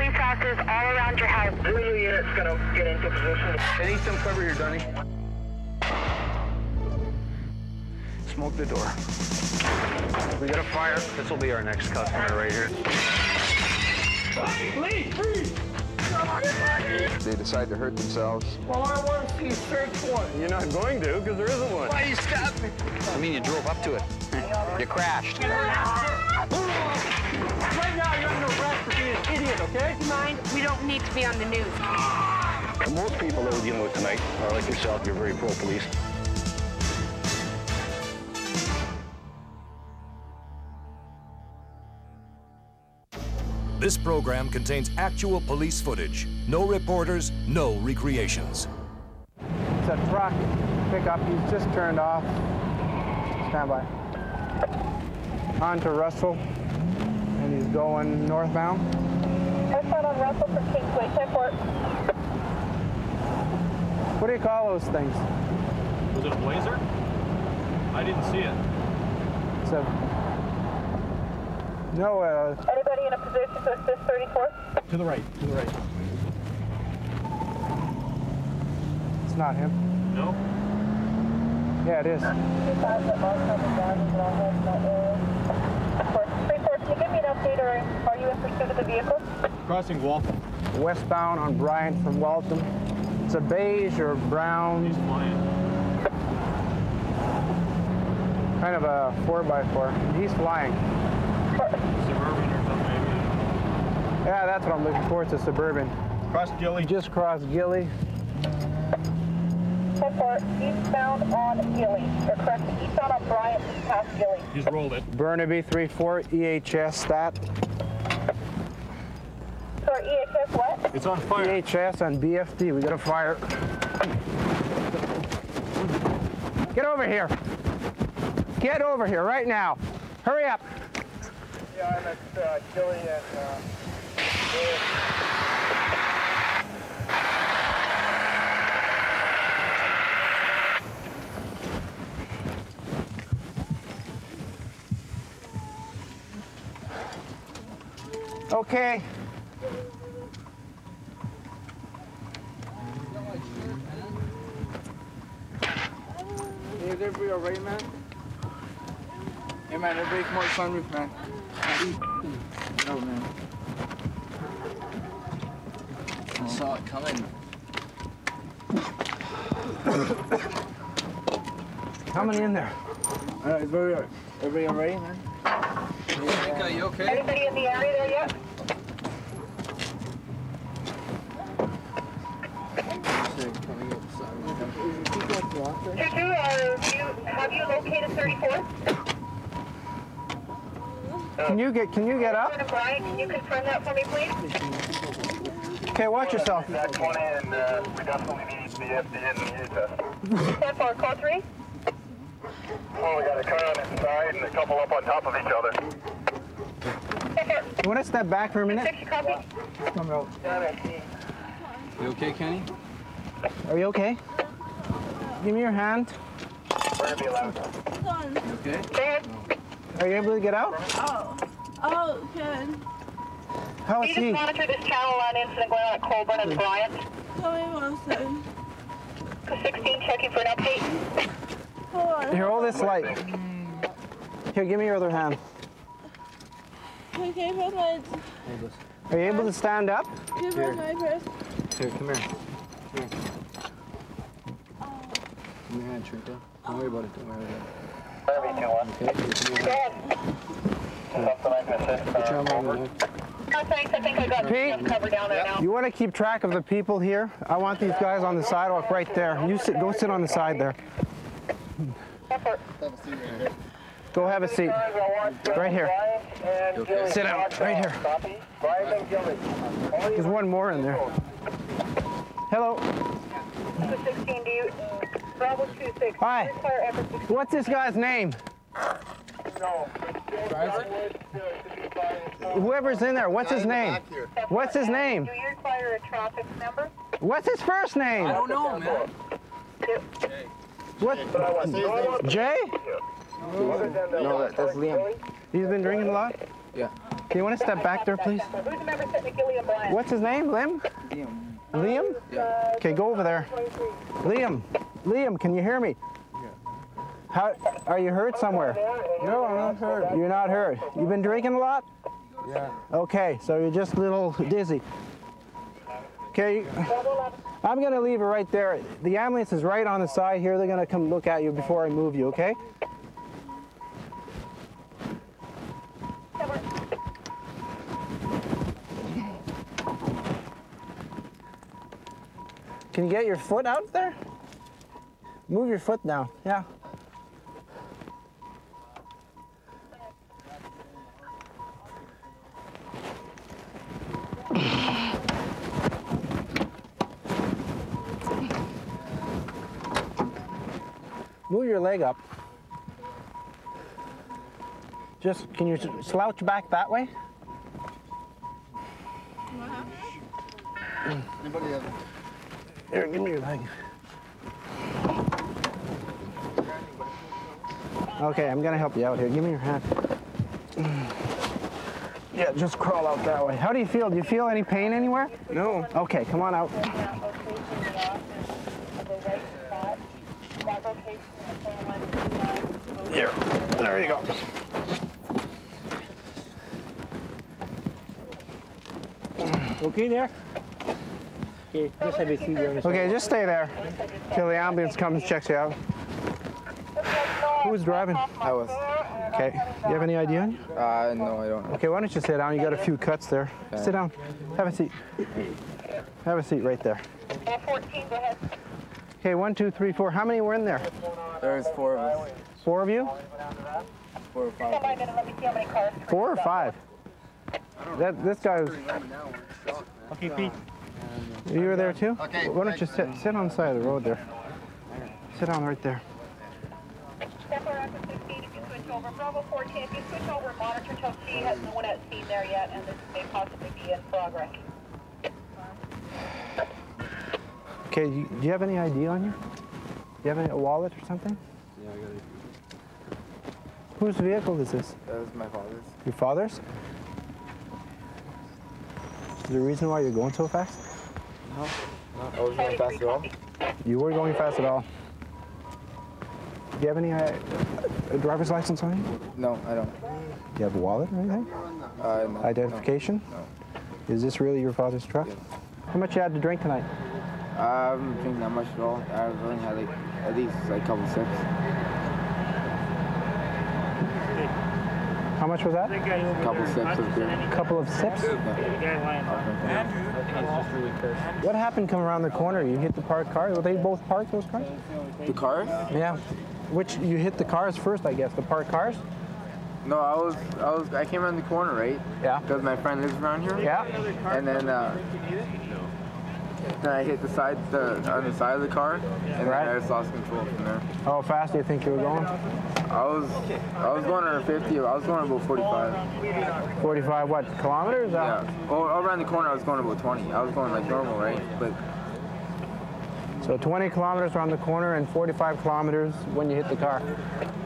police officers all around your house. Blue unit's gonna get into position. I need some cover here, Donnie. Smoke the door. We got a fire. This will be our next customer right here. They decide to hurt themselves. Well, I want to see search warrant. You're not going to, because there isn't one. Why you stop me? I mean, you drove up to it. You crashed. Right now, you're under arrest for being an idiot, okay? Mind, we don't need to be on the news. Most people that we're dealing with tonight are like yourself, you're very pro-police. This program contains actual police footage. No reporters, no recreations. It's a truck pickup. He's just turned off. Stand by. On to Russell, and he's going northbound. Northbound on Russell for Kingsway, 10 What do you call those things? Was it a blazer? I didn't see it. It's a no. Uh, Anybody in a position to assist 34? To the right, to the right. it's not him. No? Yeah, it is. 34, can you give me an update or are you in pursuit of the vehicle? Crossing Waltham. Westbound on Bryant from Waltham. It's a beige or brown, He's flying. kind of a four by four. He's flying. Suburban or something maybe. Yeah, that's what I'm looking for. It's a suburban. Cross Gilley. Just crossed Gilley. 10 eastbound on Gilley, or correct, eastbound on Bryant, past Gilley. He's rolled it. Burnaby 3-4 EHS stat. Sorry, EHS what? It's on fire. EHS on BFD. We got a fire. Get over here. Get over here right now. Hurry up. Yeah, I'm at uh, Gilley and uh, Okay. Hey, is everybody all right, man? Hey, man, everybody come out sunroof, man. No, man. I saw it coming. Coming in there. All right, everybody, everybody all right, man? Are you okay? Anybody in the area there yet? Have you located 34? Can you get Can you get up? Brian, can you confirm that for me, please? Okay, watch yourself. That's one and uh, we definitely need the FD in the test. 10 4, call 3. Oh, we got a car on its side and a couple up on top of each other. You want to step back for a minute? 6, copy. Come out. You okay, Kenny? Are you okay? Give me your hand. We're gonna be allowed. You okay? Go. Are you able to get out? Oh, oh, good. How Can is he? just monitor this channel on incident going on at Colborne and Bryant? Tell me Wilson. 16 checking for an update. Hold on. Here, hold this light. Here, give me your other hand. Okay, put my, Are you able to stand up? give me my purse. Here, come here. Come Here. Give me your hand, Trinka. Don't worry about it. Don't worry about it. Kirby, 2 1. Okay? Here, come here. ahead. I can assist. Put your arm around me. No, thanks. I think I got Pete? some down there now. You want to keep track of the people here? I want these guys on the sidewalk right there. You sit, go sit on the side there. Go have a seat. Right here. Sit down, right here. Copy. Bryant and Gilley. Only There's one more in there. Hello. 16, do you? Bravo 26. Hi. Require What's this guy's name? no. Darwood, Whoever's in there, what's his name? What's his name? Do you require a traffic number? What's his first name? I don't know, man. What? Jay? Other than the No, that, that's Liam. He's been drinking a lot? Yeah. Do you want to step back there, please? Who's the member sitting at Gillian Bryant? What's his name? Lim? Liam? Yeah. Okay, go over there. Liam, Liam, can you hear me? Yeah. How are you hurt somewhere? No, I'm not hurt. You're not hurt. You've been drinking a lot? Yeah. Okay, so you're just a little dizzy. Okay, I'm gonna leave it right there. The ambulance is right on the side here. They're gonna come look at you before I move you, okay? Can you get your foot out there? Move your foot now, yeah. Move your leg up. Just, can you slouch back that way? Anybody have Here, give me your leg. Okay, I'm gonna help you out here. Give me your hand. Yeah, just crawl out that way. How do you feel? Do you feel any pain anywhere? No. Okay, come on out. Here, there you go. Okay there? Okay, just have a seat there. Okay, just stay there till the ambulance comes and checks you out. Who's driving? I was. Okay. Do you have any idea? on you? Uh, no, I don't. Okay, why don't you sit down? You got a few cuts there. Okay. Sit down. Have a seat. Have a seat right there. 14, go ahead. Okay, one, two, three, four. How many were in there? There's four of us. Four of you? Four or five. by a minute, let me see how many cars. Four or five? That this guy was. Okay, Pete. You were there too? Okay, Why don't you sit sit on the side of the road there? Sit down right there. Step around to 15 if you switch over. Bravo 14, if you switch over, monitor till C has no one at scene there yet, and this may possibly be in progress. Okay, do you have any ID on you? Do you have any, a wallet or something? Yeah, I got it. Whose vehicle is this? That was my father's. Your father's? Is there a reason why you're going so fast? No. No, I wasn't going fast at all. You were going fast at all. Do you have any uh, a driver's license on you? No, I don't. Do you have a wallet or anything? Uh, no. Identification? No. Is this really your father's truck? Yes. How much you had to drink tonight? I haven't drank that much at all. I've only had like at least like a couple sips. Much was that? Over Couple sips of beer. A couple of sips? The guy lying on. What happened coming around the corner? You hit the parked car? Were they both parked, those cars? The cars? Yeah. Which, you hit the cars first, I guess, the parked cars? No, I was, I was, I came around the corner, right? Yeah. Because my friend lives around here. Yeah. And then, uh, then I hit the side, the on the side of the car, and Right. then I just lost control from there. How fast do you think you were going? I was, I was going under 50. I was going about 45. 45 what, kilometers? Yeah. Oh, around the corner, I was going about 20. I was going like normal, right? But So 20 kilometers around the corner and 45 kilometers when you hit the car.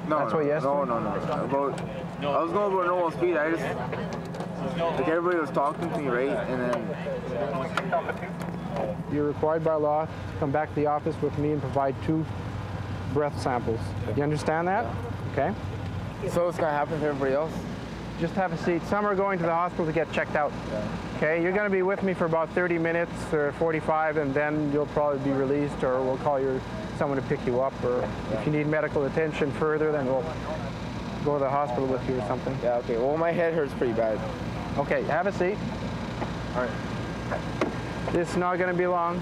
no, That's no, what you no, no, no. About, I was going about normal speed. I just, like everybody was talking to me, right? And then, You're required by law to come back to the office with me and provide two breath samples. You understand that? Okay. so it's gonna happen to everybody else. Just have a seat. Some are going to the hospital to get checked out. Okay, you're going to be with me for about 30 minutes or 45, and then you'll probably be released, or we'll call your someone to pick you up, or if you need medical attention further, then we'll go to the hospital with you or something. Yeah. Okay. Well, my head hurts pretty bad. Okay, have a seat. All right. This is not going to be long.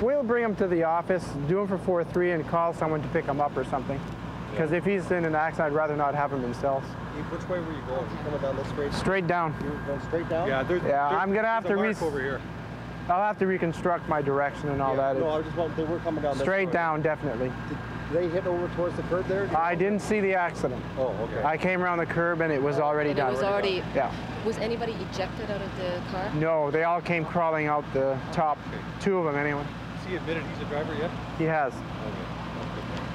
We'll bring him to the office, do him for 4-3, and call someone to pick him up or something. Because if he's in an accident, I'd rather not have him himself. Which way were you going? You coming down this straight? Straight down. You were going straight down? Yeah, there's. Yeah, there- I'm gonna have there's to a mark over here. I'll have to reconstruct my direction and all Yeah, that. No, I just want, they were coming down Straight way. down, definitely. Did they hit over towards the curb there? I didn't see the accident. Oh, okay. I came around the curb and it was already And it was already. Yeah. Was anybody ejected out of the car? No, they all came crawling out the top. Two of them, anyway. Has he admitted he's a driver yet? He has.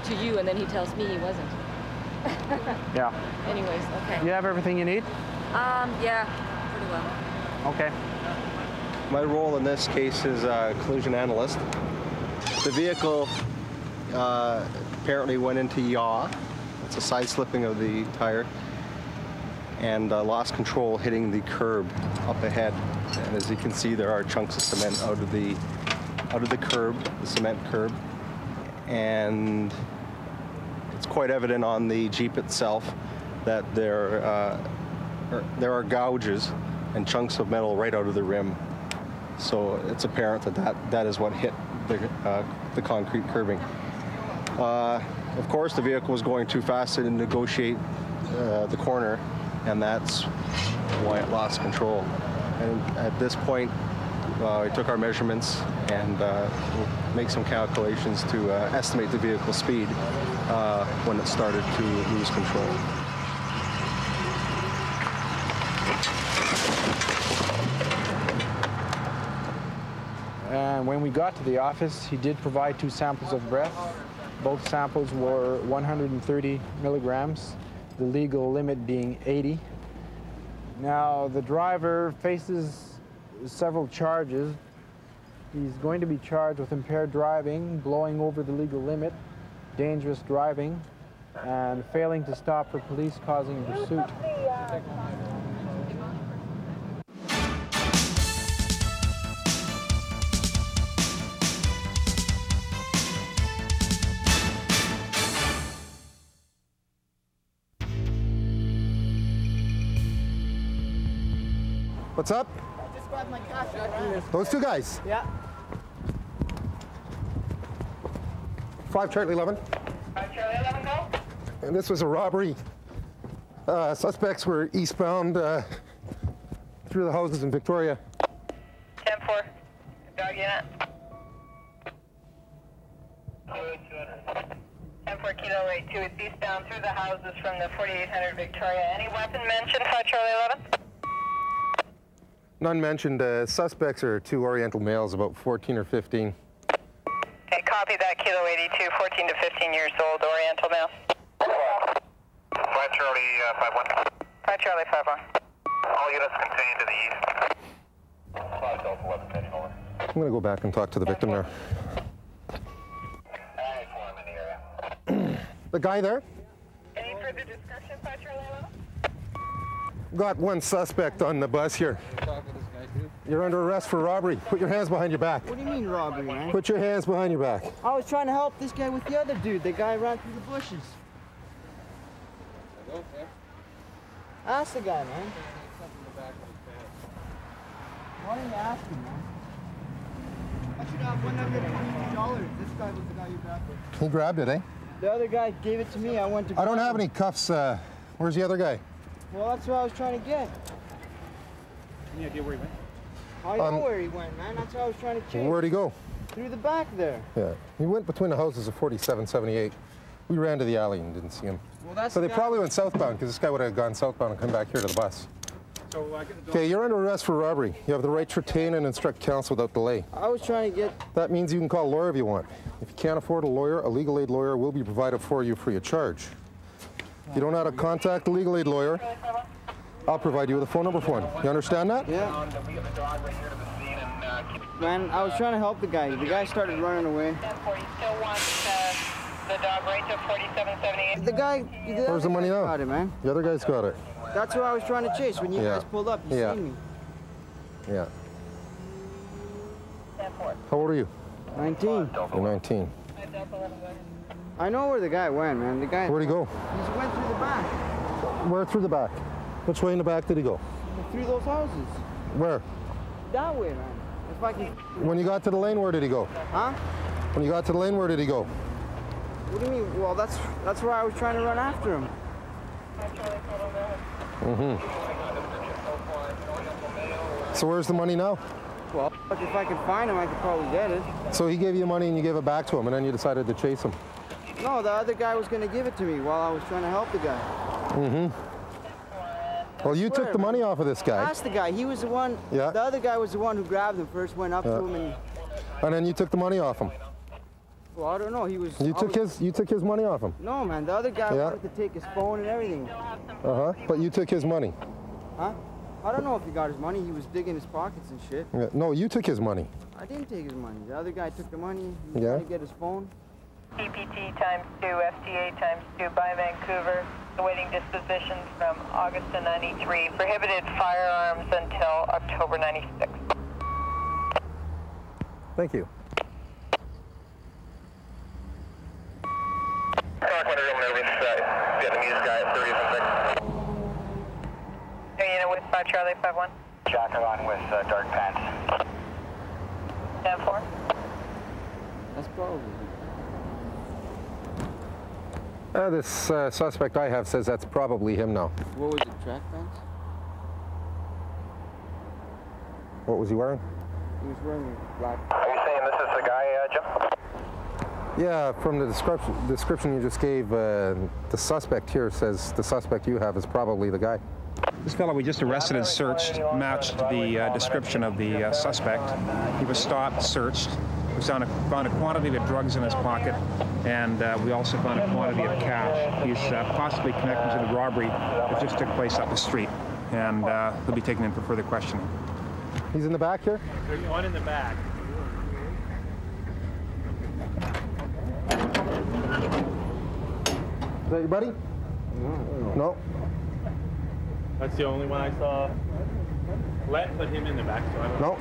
To you, and then he tells me he wasn't. Yeah. Anyways, okay. You have everything you need? Um, yeah, pretty well. Okay. My role in this case is uh, collision analyst. The vehicle uh, apparently went into yaw. It's a side slipping of the tire and uh, lost control hitting the curb up ahead. And as you can see, there are chunks of cement out of the out of the curb, the cement curb, and it's quite evident on the Jeep itself that there uh, are, there are gouges and chunks of metal right out of the rim. So it's apparent that that, that is what hit the, uh, the concrete curbing. Uh, of course, the vehicle was going too fast to negotiate uh, the corner, and that's why it lost control. And at this point, uh, we took our measurements and uh, we'll make some calculations to uh, estimate the vehicle speed when it started to lose control. And when we got to the office, he did provide two samples of breath. Both samples were 130 milligrams, the legal limit being 80. Now, the driver faces several charges. He's going to be charged with impaired driving, blowing over the legal limit, dangerous driving, and failing to stop for police causing pursuit. What's up? Just grab my cash. Those two guys. Yeah. Five Charlie 11. Five Charlie 11, go. And this was a robbery. Uh, suspects were eastbound uh, through the houses in Victoria. 10 4. Dog unit. 10-4 Kilo 8-2 is eastbound through the houses from the 4800 Victoria. Any weapon mentioned, 5 Charlie 11? None mentioned. Uh, suspects are two Oriental males, about 14 or 15. Okay, copy that. Kilo 82, 14 to 15 years old, Oriental male. 5 Charlie uh, 5 1. 5 Charlie 5 1. All units contained to the east. 5 Delta 11 heading over. I'm going to go back and talk to the victim there. The guy there Any further discussion, 5 Charlie 11? Got one suspect on the bus here. You're under arrest for robbery. Put your hands behind your back. What do you mean robbery, man? Put your hands behind your back. I was trying to help this guy with the other dude. The guy ran through the bushes. Ask the guy, man. Why didn't you ask him, man? I should have $122. This guy was the guy you grabbed it. He grabbed it, eh? The other guy gave it to me. I went to. I don't have any cuffs. Uh, where's the other guy? Well, that's what I was trying to get. Any idea where he went? I know Um, where he went, man. That's what I was trying to chase. Where'd he go? Through the back there. Yeah, he went between the houses of 47, 78. We ran to the alley and didn't see him. Well, that's so they guy- probably went southbound because this guy would have gone southbound and come back here to the bus. So uh, get the Okay, you're under arrest for robbery. You have the right to retain and instruct counsel without delay. I was trying to get. That means you can call a lawyer if you want. If you can't afford a lawyer, a legal aid lawyer will be provided for you free of charge. If you don't know how to contact a legal aid lawyer, I'll provide you with a phone number for one. You understand that? Yeah. Man, I was trying to help the guy. The guy started running away. 10 4, you still want uh, the dog rate to 4778? The guy. The Where's other the money guy now? Got it, man. The other guy's got it. That's what I was trying to chase when you Yeah. guys pulled up. You Yeah. seen me. Yeah. How old are you? 19. You're 19. 5 Delta 11, go ahead. I know where the guy went, man. The guy. Where'd he go? He just went through the back. Where through the back? Which way in the back did he go? Through those houses. Where? That way, man. If I can. When you got to the lane, where did he go? Huh? When you got to the lane, where did he go? What do you mean? Well, that's that's where I was trying to run after him. Mm-hmm. So where's the money now? Well, if I could find him, I could probably get it. So he gave you the money and you gave it back to him, and then you decided to chase him. No, the other guy was gonna give it to me while I was trying to help the guy. Mm-hmm. Well, you took the money off of this guy, That's the guy. He was the one. Yeah. The other guy was the one who grabbed him first, went up Yeah. to him, and and then you took the money off him. Well, I don't know. He was. You took was- his you took his money off him. No, man. The other guy Yeah. wanted to take his phone and everything. Uh huh. But you took his money. Huh? I don't know if he got his money. He was digging his pockets and shit. Yeah, No, you took his money. I didn't take his money. The other guy took the money. He was Yeah. trying to get his phone. CPT times 2, FTA times 2 by Vancouver, awaiting dispositions from August of 93. Prohibited firearms until October 96. Thank you. Contact real nervous, Vietnamese guy at 30th and 6th. Hey, 5 Charlie 51. Jacket on with uh, dark pants. 10 4. That's probably. Uh, this uh, suspect I have says that's probably him now. What was it? Track pants? What was he wearing? He was wearing black. Are you saying this is the guy, uh, Jim? Yeah, from the description description you just gave, uh, the suspect here says the suspect you have is probably the guy. This fellow we just arrested and searched matched the uh, description of the uh, suspect. He was stopped, searched. We found a, found a quantity of drugs in his pocket, and uh, we also found a quantity of cash. He's uh, possibly connected to the robbery that just took place up the street, and uh, he'll be taken in for further questioning. He's in the back here? There's one in the back. Is that your buddy? No. That's the only one I saw. Let put him in the back, so I don't No.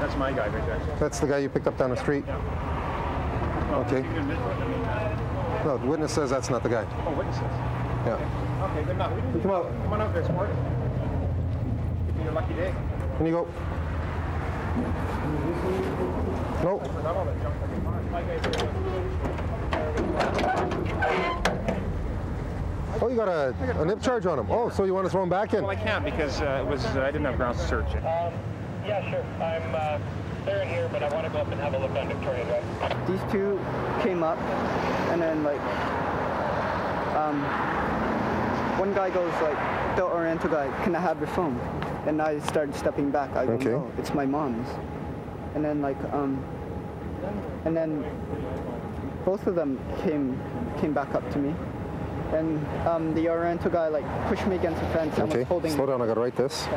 That's my guy right there. That's the guy you picked up down the street. Okay. No, the witness says that's not the guy. Oh, witnesses. Yeah. Okay, good enough. Come out. Come on out there, sport. Could be your lucky day. Can you go? Nope. Not all that junk in your car. My Oh, you got a, a nip charge on him. Oh, so you want to throw him back in? Well, I can't because uh, it was uh, I didn't have grounds to search it. Um, yeah, sure. I'm, uh, they're in here, but I want to go up and have a look on Victoria Drive. These two came up, and then like, um, one guy goes like, the Oriental guy, can I have your phone? And I started stepping back. I go, Okay. no, it's my mom's. And then like, um, and then both of them came came back up to me, and um, the Oriental guy like pushed me against the fence and Okay, was holding. slow down. I got to write this.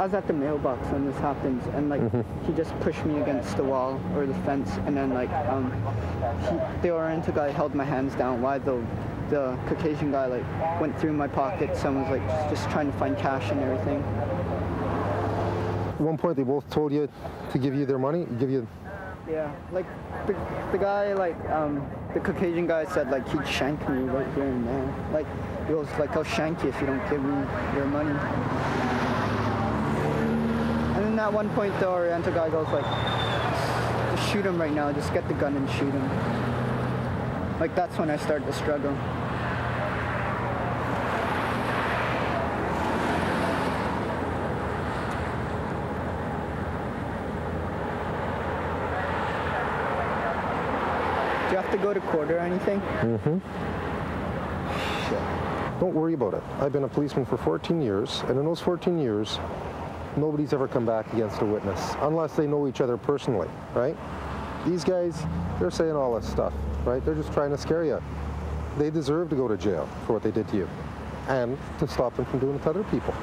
I was at the mailbox when this happens, and like Mhm. he just pushed me against the wall or the fence, and then like um, he, the Oriental guy held my hands down while the the Caucasian guy like went through my pockets and was like just trying to find cash and everything. At one point, they both told you to give you their money. Give you. Yeah, like the, the guy like um, the Caucasian guy said like he'd shank me right here and there. Like he was like I'll shank you if you don't give me your money. At one point the Oriental guy goes like, just shoot him right now. Just get the gun and shoot him. Like that's when I started to struggle. Do you have to go to court or anything? Mm-hmm. Don't worry about it. I've been a policeman for 14 years, and in those 14 years, nobody's ever come back against a witness, unless they know each other personally, right? These guys, they're saying all this stuff, right? They're just trying to scare you. They deserve to go to jail for what they did to you, and to stop them from doing it to other people,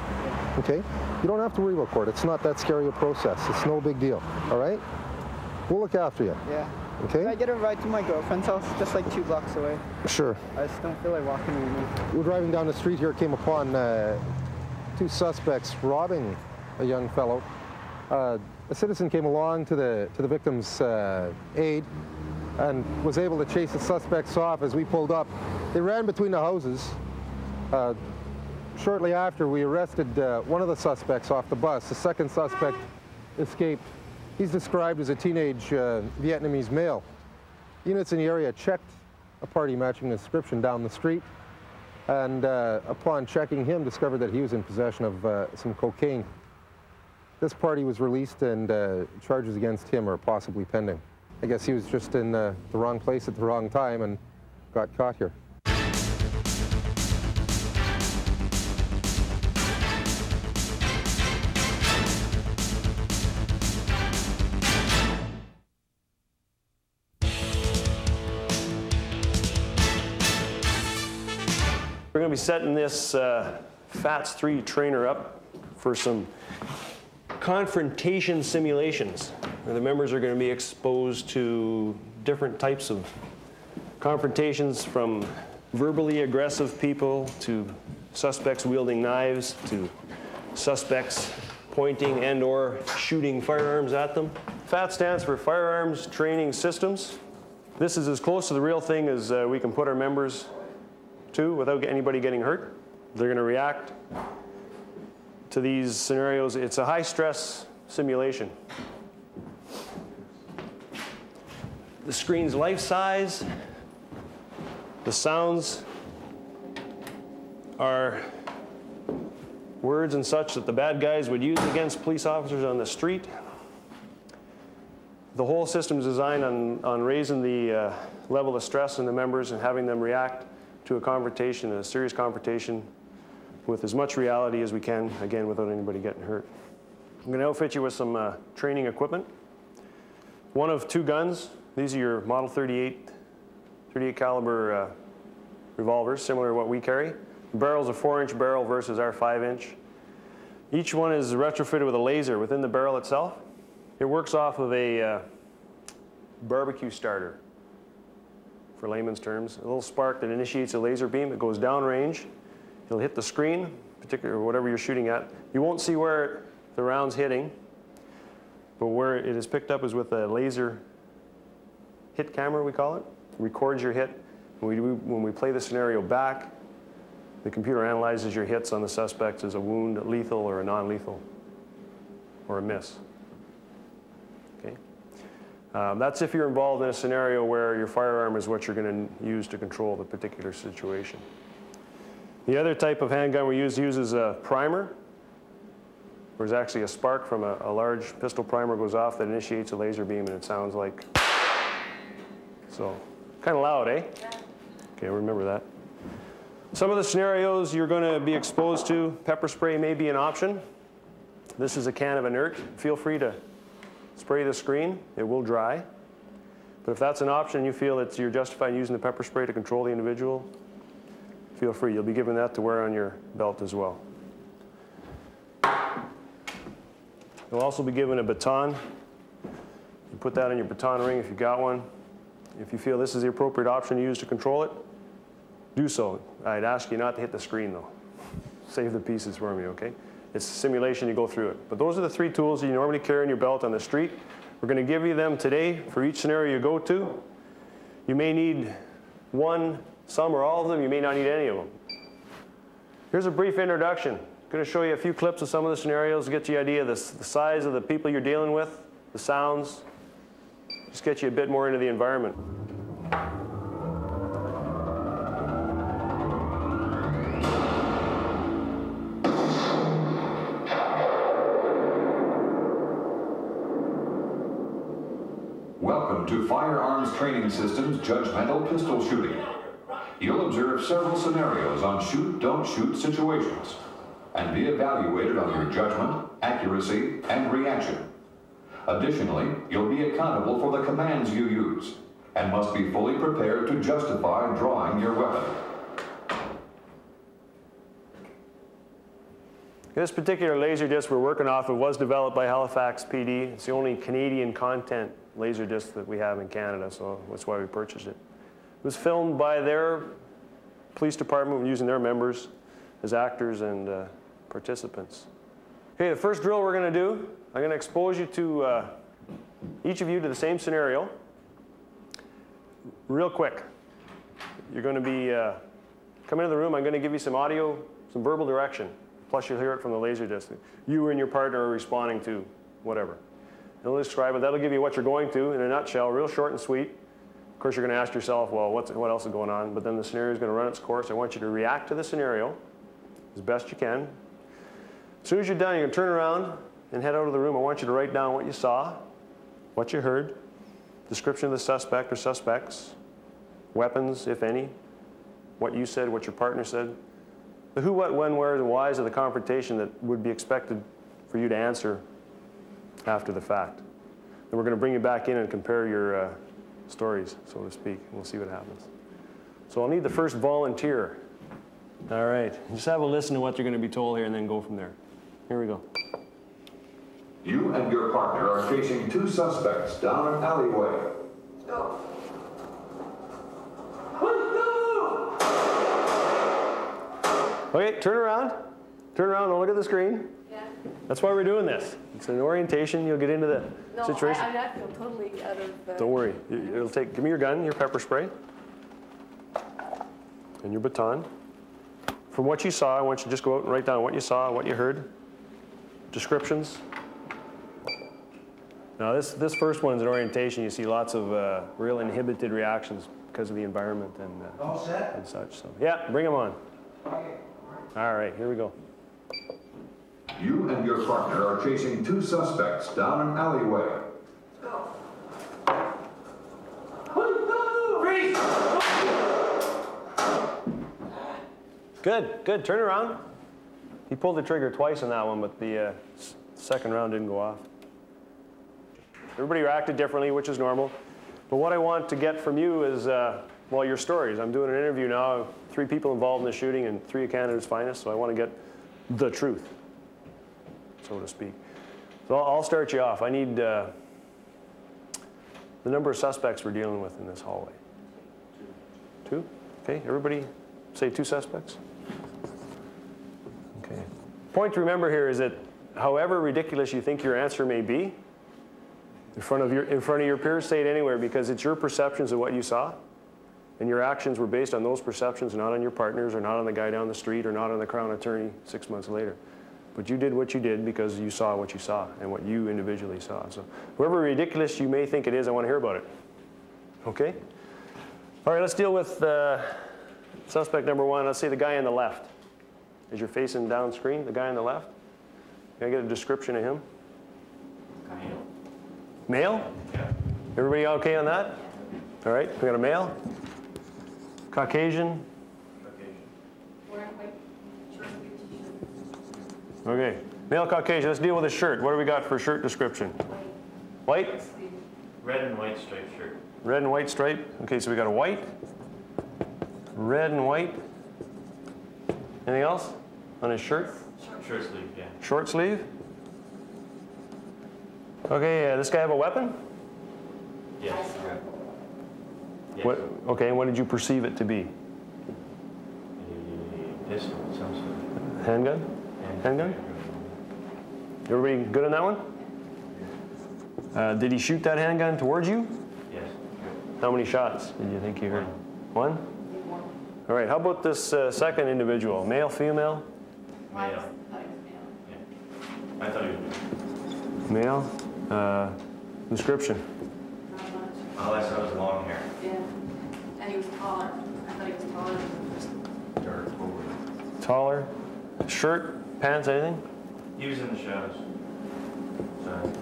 okay? You don't have to worry about court. It's not that scary a process. It's no big deal, all right? We'll look after you. Yeah. Okay. Can I get a ride to my girlfriend's house, just like two blocks away? Sure. I just don't feel like walking anymore. We're driving down the street here, came upon uh, two suspects robbing a young fellow. Uh, a citizen came along to the to the victim's uh, aid and was able to chase the suspects off as we pulled up. They ran between the houses. Uh, shortly after, we arrested uh, one of the suspects off the bus. The second suspect escaped. He's described as a teenage uh, Vietnamese male. Units in the area checked a party matching description down the street and uh, upon checking him, discovered that he was in possession of some cocaine. This party was released and uh, charges against him are possibly pending. I guess he was just in uh, the wrong place at the wrong time and got caught here. We're going to be setting this uh, FATS 3 trainer up for some confrontation simulations where the members are going to be exposed to different types of confrontations from verbally aggressive people to suspects wielding knives to suspects pointing and or shooting firearms at them. FAT stands for Firearms Training Systems. This is as close to the real thing as uh, we can put our members to without anybody getting hurt. They're going to react to these scenarios. It's a high stress simulation. The screen's life size, the sounds are words and such that the bad guys would use against police officers on the street. The whole system's designed on, on raising the uh, level of stress in the members and having them react to a confrontation, a serious confrontation, with as much reality as we can, again, without anybody getting hurt. I'm going to outfit you with some uh, training equipment. One of two guns. These are your Model 38, 38 caliber uh, revolvers, similar to what we carry. The barrel's a 4-inch barrel versus our 5-inch. Each one is retrofitted with a laser within the barrel itself. It works off of a uh, barbecue starter, for layman's terms. A little spark that initiates a laser beam. It goes downrange. It'll hit the screen, particularly whatever you're shooting at. You won't see where the round's hitting, but where it is picked up is with a laser hit camera, we call it. Records your hit. When we, when we play the scenario back, the computer analyzes your hits on the suspects as a wound, lethal or a non-lethal, or a miss. Okay. Um, that's if you're involved in a scenario where your firearm is what you're going to use to control the particular situation. The other type of handgun we use uses a primer. There's actually a spark from a, a large pistol primer goes off that initiates a laser beam and it sounds like, so kind of loud, eh? Okay, remember that. Some of the scenarios you're going to be exposed to, pepper spray may be an option. This is a can of inert. Feel free to spray the screen. It will dry. But if that's an option, you feel that you're justified using the pepper spray to control the individual, feel free. You'll be given that to wear on your belt as well. You'll also be given a baton. You put that in your baton ring if you got one. If you feel this is the appropriate option to use to control it, do so. I'd ask you not to hit the screen though. Save the pieces for me, okay? It's a simulation, you go through it. But those are the three tools that you normally carry in your belt on the street. We're going to give you them today for each scenario you go to. You may need one, some or all of them. You may not need any of them. Here's a brief introduction. I'm going to show you a few clips of some of the scenarios to get you an idea of the, the size of the people you're dealing with, the sounds, just get you a bit more into the environment. Welcome to Firearms Training Systems Judgmental Pistol Shooting. You'll observe several scenarios on shoot, don't shoot situations and be evaluated on your judgment, accuracy, and reaction. Additionally, you'll be accountable for the commands you use and must be fully prepared to justify drawing your weapon. This particular laser disc we're working off of was developed by Halifax PD. It's the only Canadian content laser disc that we have in Canada, so that's why we purchased it. It was filmed by their police department using their members as actors and uh, participants. Okay, the first drill we're going to do, I'm going to expose you to uh, each of you to the same scenario. Real quick. You're going to be, uh, come into the room, I'm going to give you some audio, some verbal direction. Plus you'll hear it from the laser disc. You and your partner are responding to whatever. It'll describe it. That'll give you what you're going to in a nutshell, real short and sweet. Of course, you're going to ask yourself, well, what's, what else is going on? But then the scenario is going to run its course. I want you to react to the scenario as best you can. As soon as you're done, you're going to turn around and head out of the room. I want you to write down what you saw, what you heard, description of the suspect or suspects, weapons, if any, what you said, what your partner said, the who, what, when, where, and whys of the confrontation that would be expected for you to answer after the fact. Then we're going to bring you back in and compare your uh, stories, so to speak, we'll see what happens. So I'll need the first volunteer. All right. Just have a listen to what you're going to be told here and then go from there. Here we go. You and your partner are chasing two suspects down an alleyway. Okay, turn around. Turn around and look at the screen. Yeah. That's why we're doing this. It's an orientation. You'll get into the No, situation. I, I, I feel totally out of. Uh, Don't worry. It'll take. Give me your gun, your pepper spray, and your baton. From what you saw, I want you to just go out and write down what you saw, what you heard, descriptions. Now, this this first one's an orientation. You see lots of uh, real inhibited reactions because of the environment and uh, All set? and such. So, yeah, bring them on. All right, here we go. You and your partner are chasing two suspects down an alleyway. Good, good. Turn around. He pulled the trigger twice on that one, but the uh, second round didn't go off. Everybody reacted differently, which is normal. But what I want to get from you is, uh, well, your stories. I'm doing an interview now, three people involved in the shooting and three of Canada's finest, so I want to get the truth, so to speak. So I'll start you off. I need uh, the number of suspects we're dealing with in this hallway. Two? Okay, everybody say two suspects? Okay. Point to remember here is that however ridiculous you think your answer may be, in front of your, in front of your peers, say it anywhere because it's your perceptions of what you saw. And your actions were based on those perceptions, not on your partners or not on the guy down the street or not on the crown attorney six months later. But you did what you did because you saw what you saw and what you individually saw. So whoever ridiculous you may think it is, I want to hear about it. Okay? All right, let's deal with uh, suspect number one. Let's see the guy on the left. As you're facing down screen, the guy on the left. Can I get a description of him? Male. Male? Yeah. Everybody okay on that? All right, we got a male. Caucasian. Okay, male Caucasian. Let's deal with his shirt. What do we got for shirt description? White? Red and white striped shirt. Red and white stripe. Okay, so we got a white, red and white. Anything else on his shirt? Short sleeve, yeah. Short sleeve. Okay, uh, this guy have a weapon? Yes. Yes. What? Okay, and what did you perceive it to be? A pistol of some sort. Handgun? Handgun? Everybody good on that one? Uh, did he shoot that handgun towards you? Yes. How many shots did you think you heard? One? All right, how about this uh, second individual? Male, female? Male. I thought he was Male? Uh, description? All I saw was long hair. Yeah. And he was taller. I thought he was taller. Dark over. Taller? Shirt? Pants? Anything? He was in the shadows. So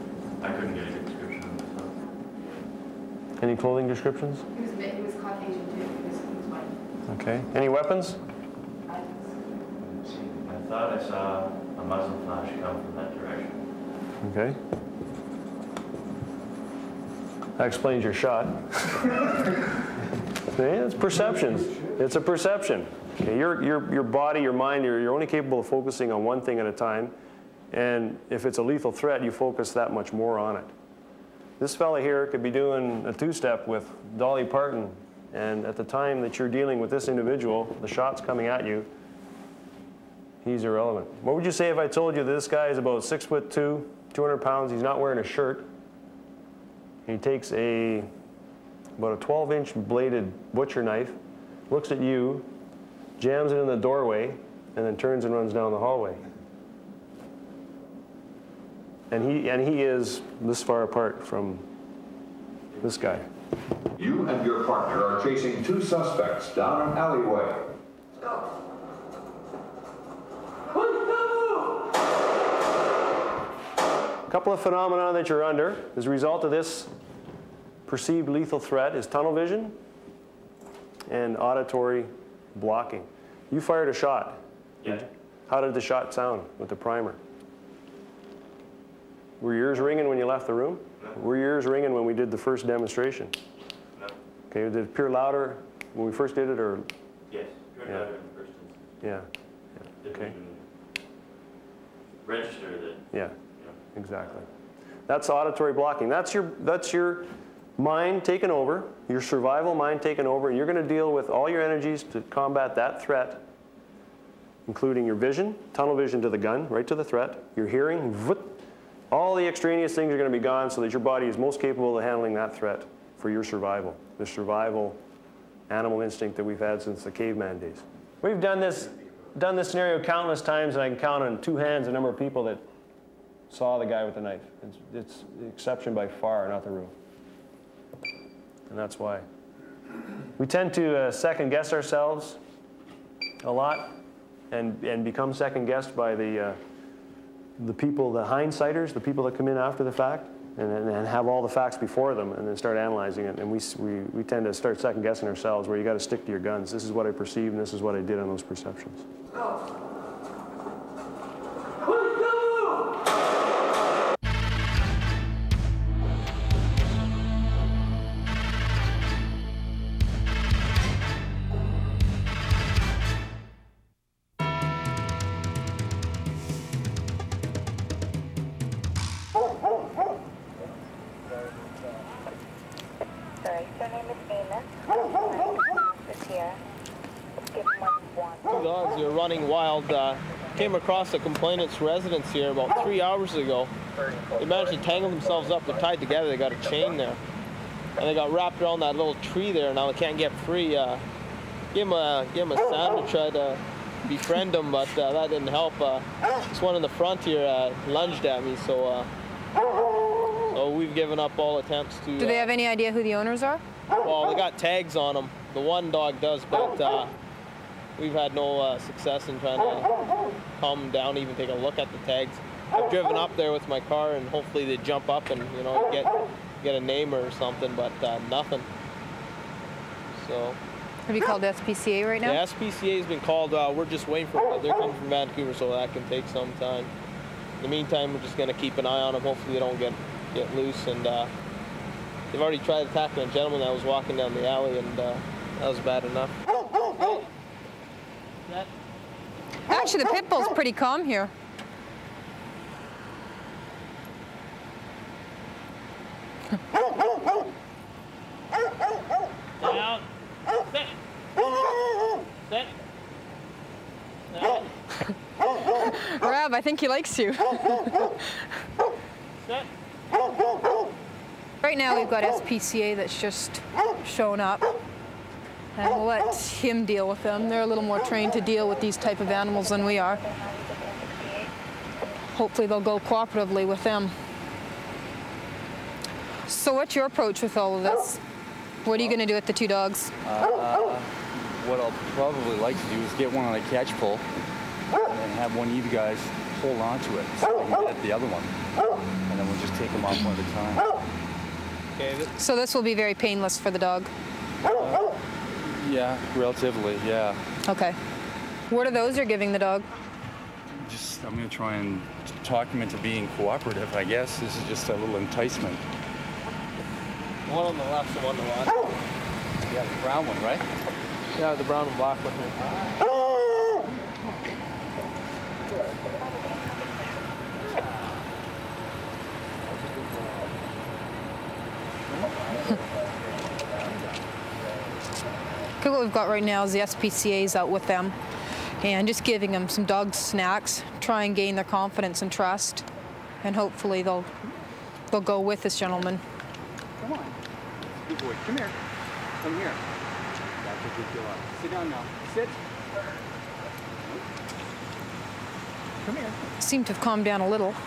I couldn't get a good description of myself. Any clothing descriptions? He was, he was Caucasian too. He was, he was white. Okay. Any weapons? I thought I saw a muzzle flash come from that direction. Okay. That explains your shot. Yeah, it's perception. It's a perception. Okay, your, your, your body, your mind, you're, you're only capable of focusing on one thing at a time. And if it's a lethal threat, you focus that much more on it. This fella here could be doing a two-step with Dolly Parton. And at the time that you're dealing with this individual, the shot's coming at you, he's irrelevant. What would you say if I told you this guy is about six foot two, 200 pounds, he's not wearing a shirt, he takes a about a 12 inch bladed butcher knife, looks at you, jams it in the doorway, and then turns and runs down the hallway. And he, and he is this far apart from this guy. You and your partner are chasing two suspects down an alleyway. A couple of phenomena that you're under as a result of this perceived lethal threat is tunnel vision and auditory blocking. You fired a shot. Yeah. How did the shot sound with the primer? Were your ears ringing when you left the room? Were your ears ringing when we did the first demonstration? No. Okay, did it appear louder when we first did it or? Yes. Yeah. louder in the first instance. Yeah. yeah. Okay. Register that. Yeah, exactly. That's auditory blocking. That's your, that's your mind taken over, your survival mind taken over, and you're going to deal with all your energies to combat that threat, including your vision, tunnel vision to the gun, right to the threat, your hearing, all the extraneous things are going to be gone so that your body is most capable of handling that threat for your survival, the survival animal instinct that we've had since the caveman days. We've done this, done this scenario countless times, and I can count on two hands the number of people that saw the guy with the knife. It's, it's the exception by far, not the rule. And that's why. We tend to uh, second guess ourselves a lot and, and become second guessed by the, uh, the people, the hindsighters, the people that come in after the fact and, and, have all the facts before them and then start analyzing it. And we, we, we tend to start second guessing ourselves where you got to stick to your guns. This is what I perceived and this is what I did on those perceptions. Came across a complainant's residence here about three hours ago. They managed to tangle themselves up. They're tied together. They got a chain there. And they got wrapped around that little tree there. Now they can't get free. Uh, give them a, give 'em a sound to try to befriend them, but uh, that didn't help. Uh, this one in the front here uh, lunged at me, so, uh, so we've given up all attempts to... Do they uh, have any idea who the owners are? well, they got tags on them. The one dog does, but uh, we've had no uh, success in trying to calm them down, even take a look at the tags. I've driven up there with my car, and hopefully they jump up and you know get get a name or something, but uh, nothing. So Have you called SPCA right now? the SPCA has been called. Uh, we're just waiting for. They're coming from Vancouver, so that can take some time. In the meantime, we're just going to keep an eye on them. Hopefully, they don't get get loose. And uh, they've already tried attacking a gentleman that was walking down the alley, and uh, that was bad enough. Actually, the pit bull's pretty calm here. Down. Sit. Sit. Rab, I think he likes you. Sit. Right now, we've got SPCA that's just shown up. And we'll let him deal with them. They're a little more trained to deal with these type of animals than we are. Hopefully they'll go cooperatively with them. So what's your approach with all of this? What are you going to do with the two dogs? Uh, what I'll probably like to do is get one on a catch pole and then have one of you guys hold on to it so I can get the other one. And then we'll just take them off one at a time. Okay. So this will be very painless for the dog. Yeah, relatively, yeah. Okay. What are those you're giving the dog? Just, I'm going to try and talk him into being cooperative, I guess. This is just a little enticement. One on the left, the one on the right. Oh! Yeah, the brown one, right? Yeah, the brown and black one. Oh! Okay, what we've got right now is the SPCA's out with them and just giving them some dog snacks, try and gain their confidence and trust, and hopefully they'll they'll go with this gentleman. Come on. Good boy. Come here. Come here. That's a good dog. Sit down now. Sit. Come here. Seem to have calmed down a little.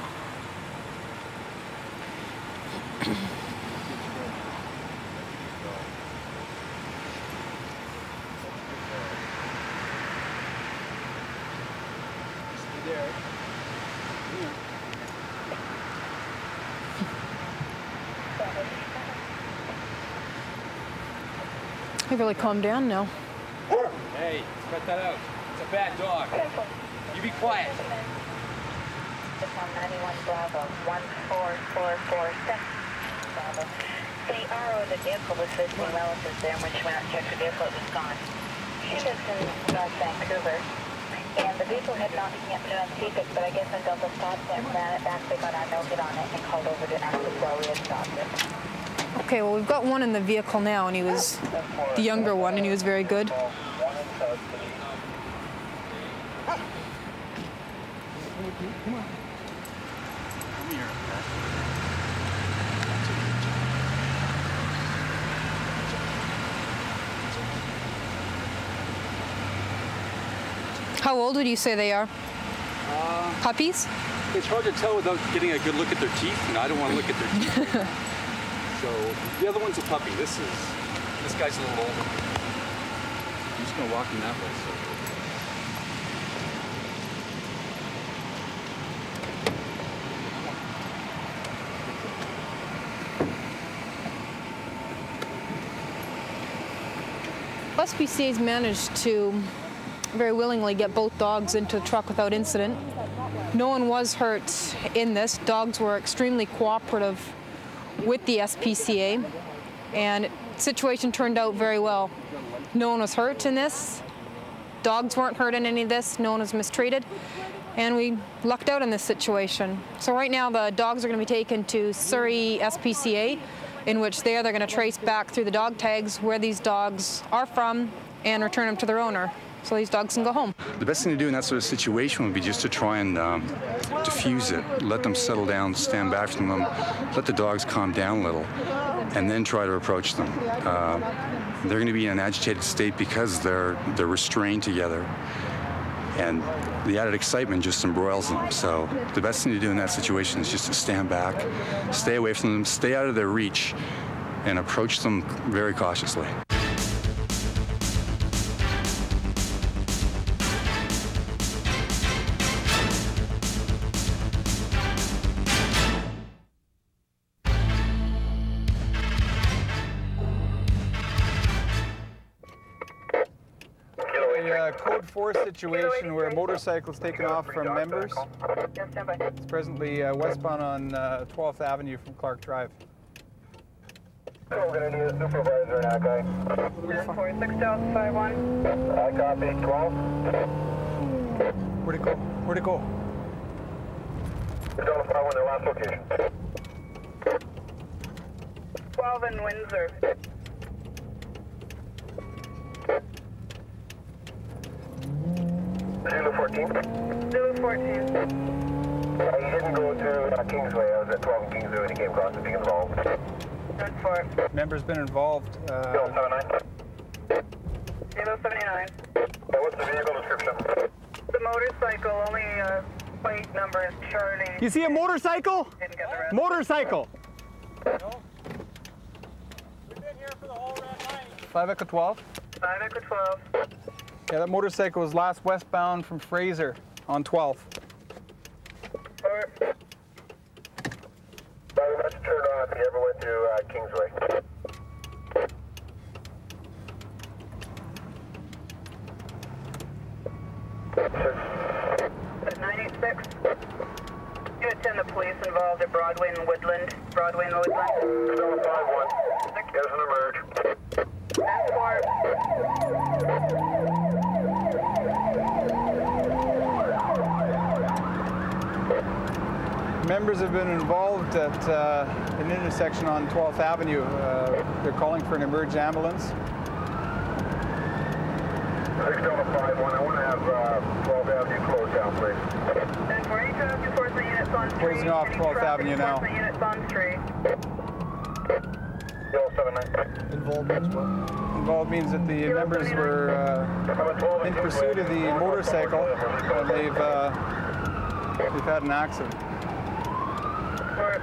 Stay there. Come here. He really calmed down now. Hey, cut that out. It's a bad dog. You be quiet. This one, 91 Bravo, 14447. Bravo. They are in the vehicle with visiting relatives there. When she went out and checked the vehicle, it was gone. She lives in North Vancouver. And the vehicle had not yet on ticket, but I guess when Delta stopped it, ran it back, they got our noted on it and called over to ask us why we had stopped it. Okay, well, we've got one in the vehicle now, and he was the younger one, and he was very good. How old would you say they are? Uh, Puppies? it's hard to tell without getting a good look at their teeth, and I don't want to look at their teeth. so the other one's a puppy. This is this guy's a little older. I'm just gonna walk him that way. So. SPCA's managed to very willingly get both dogs into the truck without incident. No one was hurt in this. Dogs were extremely cooperative with the SPCA, and situation turned out very well. No one was hurt in this. Dogs weren't hurt in any of this. No one was mistreated, and we lucked out in this situation. So right now, the dogs are going to be taken to Surrey SPCA, in which there they're going to trace back through the dog tags where these dogs are from and return them to their owner so these dogs can go home. The best thing to do in that sort of situation would be just to try and um, diffuse it, let them settle down, stand back from them, let the dogs calm down a little, and then try to approach them. Uh, they're going to be in an agitated state because they're they're restrained together, and the added excitement just embroils them. So the best thing to do in that situation is just to stand back, stay away from them, stay out of their reach, and approach them very cautiously. 4 situation where a motorcycle is taken off from members. It's presently uh, westbound on uh, 12th Avenue from Clark Drive. We're gonna need a supervisor in that guy. 46 Delta 51. I copy, 12. Where'd it go? Where'd it go? Delta 51, their last location. 12 in Windsor. Zulu 14. Zulu 14. Uh, he didn't go to uh, Kingsway. I was at 12 in Kingsway when he came across the being involved. Good for Member's been involved. Uh, 079. 079. Uh, what's the vehicle description? The motorcycle, only uh, plate number is Charlie. you see a motorcycle? Didn't get the rest. Motorcycle. Five Echo 12. 5 Echo 12. Yeah, that motorcycle was last westbound from Fraser on 12th. Very much turned on if he ever went to uh, Kingsway. At 986. You attend the police involved at Broadway and Woodland. Broadway and Woodland. Delta 51. There's an emerge. That's for Members have been involved at uh, an intersection on 12th Avenue. Uh, they're calling for an emerge ambulance. 6 Delta 51. I want to have uh, 12 Avenue closed down, please. And for any traffic enforcement units on street. Closing off 12th Avenue now. enforcement Units on street. 079. Involved means what? Involved means that the members were uh, in pursuit of the motorcycle and they've, uh, they've had an accident. Any traffic enforcement units on street. I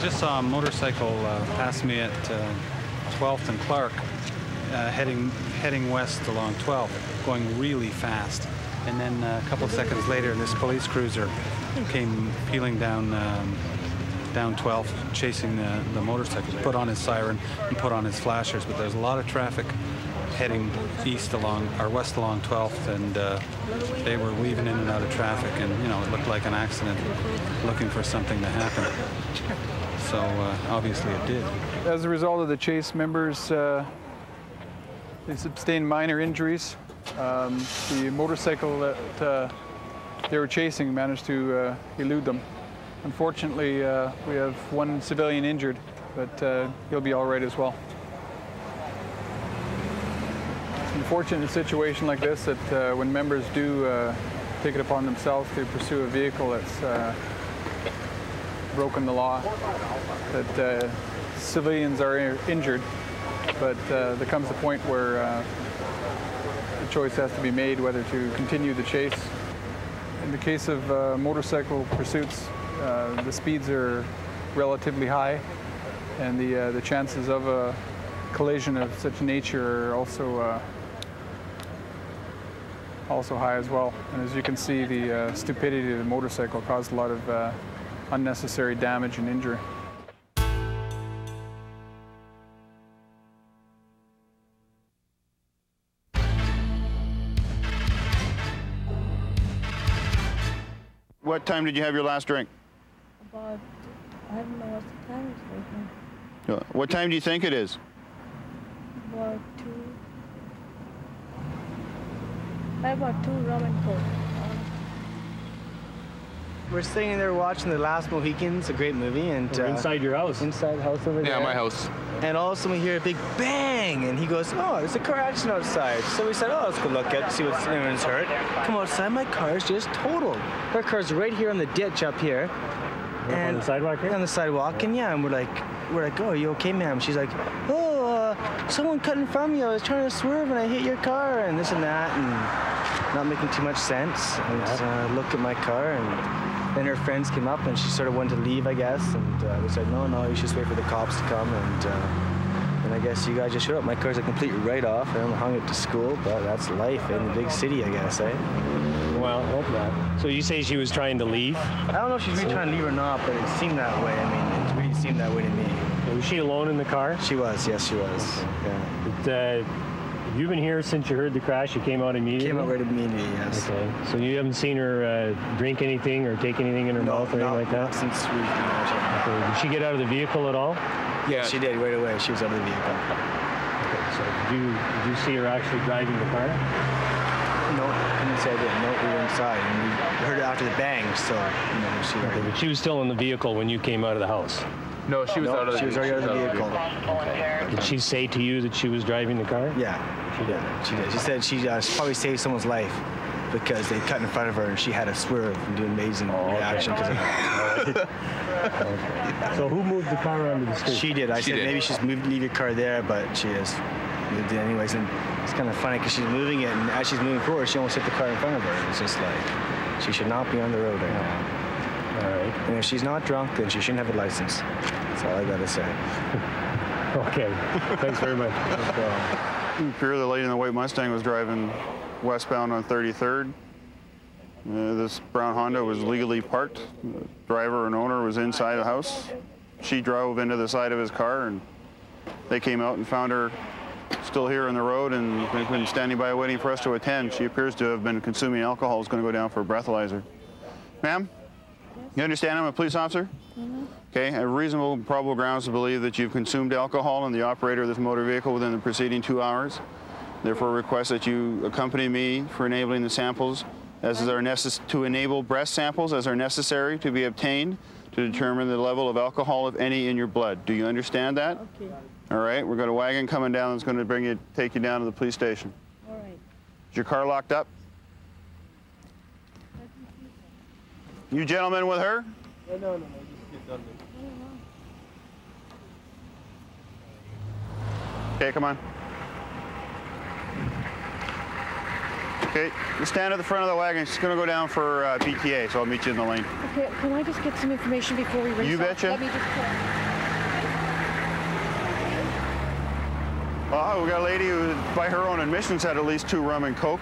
just saw a motorcycle uh, pass me at uh, 12th and Clark, uh, heading heading west along 12th, going really fast. And then uh, a couple seconds later, this police cruiser came peeling down um, down 12th, chasing the, the motorcycle. Put on his siren and put on his flashers, but there's a lot of traffic heading east along or west along 12th, and uh, they were weaving in and out of traffic, and you know it looked like an accident, looking for something to happen. So uh, obviously it did. As a result of the chase, members uh, they sustained minor injuries. Um, the motorcycle that uh, they were chasing managed to uh, elude them. Unfortunately, uh, we have one civilian injured, but uh, he'll be all right as well. It's unfortunate in a situation like this that uh, when members do uh, take it upon themselves to pursue a vehicle that's uh, broken the law, that civilians are injured, but there comes a point where the choice has to be made whether to continue the chase. In the case of uh, motorcycle pursuits, uh, the speeds are relatively high, and the uh, the chances of a collision of such nature are also uh, also high as well. And as you can see, the uh, stupidity of the motorcycle caused a lot of uh, unnecessary damage and injury. What time did you have your last drink? About, I don't know what the time is right now. Uh, What time do you think it is? About two. About two rum and coke. We're sitting there watching The Last Mohicans, a great movie, and We're inside your house. Inside the house over there. Yeah, my house. And all of a sudden we hear a big bang, and he goes, "Oh, there's a car accident outside." So we said, "Oh, let's go look at, see what's anyone's hurt." Come outside, my car's just totaled. Her car's right here on the ditch up here. on the sidewalk here? On the sidewalk, and yeah, and we're like, we're like, "Oh, are you okay, ma'am?" She's like, "Oh, uh, someone cut in front of me. I was trying to swerve, and I hit your car, and this and that, and not making too much sense." And uh, looked at my car, and then her friends came up, and she sort of wanted to leave, I guess, and uh, we said, "No, no, you should just wait for the cops to come." And uh, and I guess you guys just showed up. My car's a complete write-off. I only hung it to school, but that's life in the big city, I guess, eh? Well, hope not. So you say she was trying to leave? I don't know if she's really trying to leave or not, but it seemed that way. I mean, it really seemed that way to me. Was she alone in the car? She was, yes, she was. Yeah. But, uh, have been here since you heard the crash? You came out immediately? Came out right immediately, yes. Okay. So you haven't seen her uh, drink anything or take anything in her mouth or anything like that? since we've been out here. Okay. Did she get out of the vehicle at all? Yeah, she did right away. She was out of the vehicle. Okay. So did you, did you see her actually driving the car? No, I didn't say I did. No, we were inside, and we heard it after the bang. So, you know, she. Okay, but she was still in the vehicle when you came out of the house. No, she was out of the. She was already out of the vehicle. Okay. Did she say to you that she was driving the car? Yeah, she did. She did. She said she uh, probably saved someone's life because they cut in front of her and she had to swerve and do amazing reaction because of that. So who moved the car onto the street? She did. I She said did. maybe she's moved, leave your car there, but she just moved it anyways. And it's kind of funny because she's moving it, and as she's moving forward, she almost hit the car in front of her. It's just like she should not be on the road right now. All right. And if she's not drunk, then she shouldn't have a license. That's all I gotta say. okay. Thanks very much. It appeared the lady in the white Mustang was driving westbound on 33rd. Uh, this brown Honda was legally parked. The driver and owner was inside the house. She drove into the side of his car and they came out and found her still here on the road and they've been standing by waiting for us to attend. She appears to have been consuming alcohol. Is going to go down for a breathalyzer. Ma'am, you understand I'm a police officer? Mm-hmm. Okay, a reasonable probable grounds to believe that you've consumed alcohol and the operator of this motor vehicle within the preceding two hours. Therefore, request that you accompany me for enabling the samples as are necess- to enable breast samples as are necessary to be obtained to determine the level of alcohol, if any, in your blood. Do you understand that? Okay. All right, we've got a wagon coming down that's going to bring you, take you down to the police station. All right. Is your car locked up? You gentlemen with her? No, no, no, no. Just get done. Okay, come on. Okay, you stand at the front of the wagon. She's going to go down for uh, BTA, so I'll meet you in the lane. Okay, can I just get some information before we race You off? betcha. Let me just Well, we got a lady who, by her own admissions, had at least two rum and coke.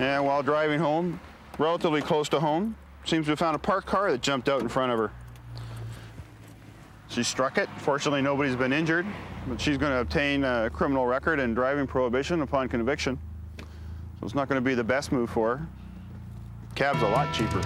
And while driving home, relatively close to home, seems to have found a parked car that jumped out in front of her. She struck it. Fortunately, nobody's been injured, but she's going to obtain a criminal record and driving prohibition upon conviction. So it's not going to be the best move for her. Cab's a lot cheaper.